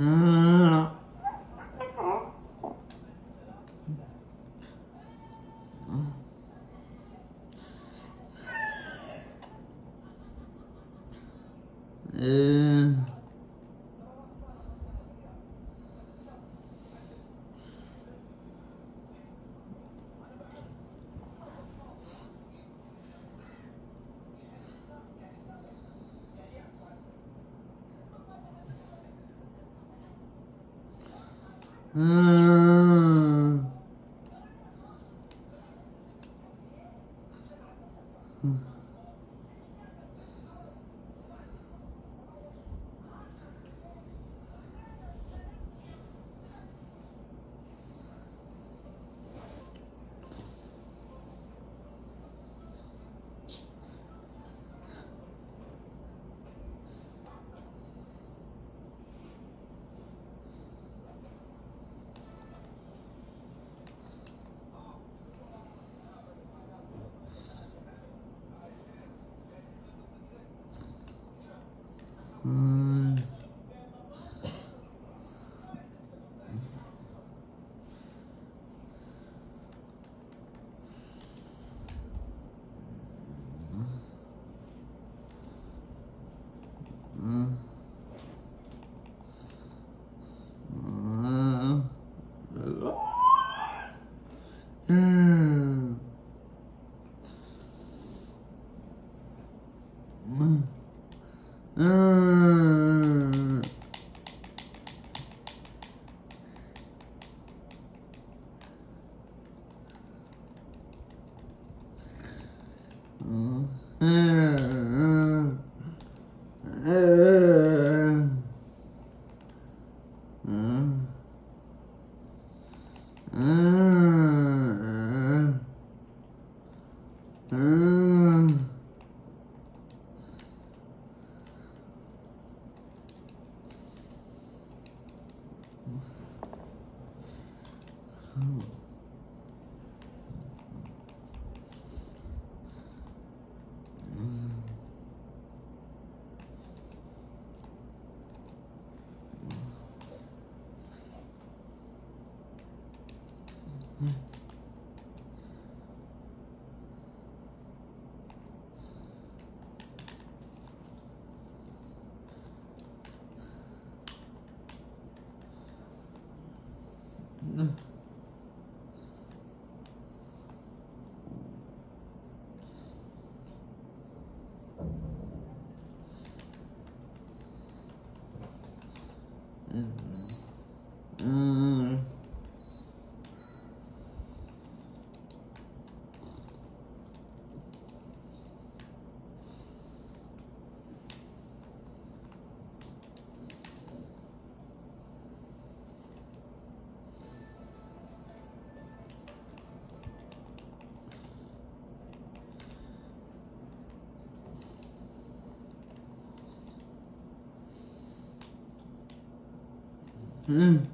嗯。 음. 음. Mm. うん。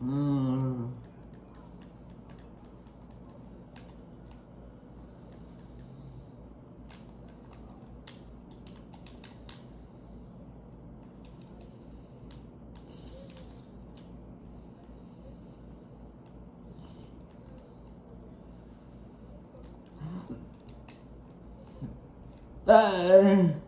嗯。哎。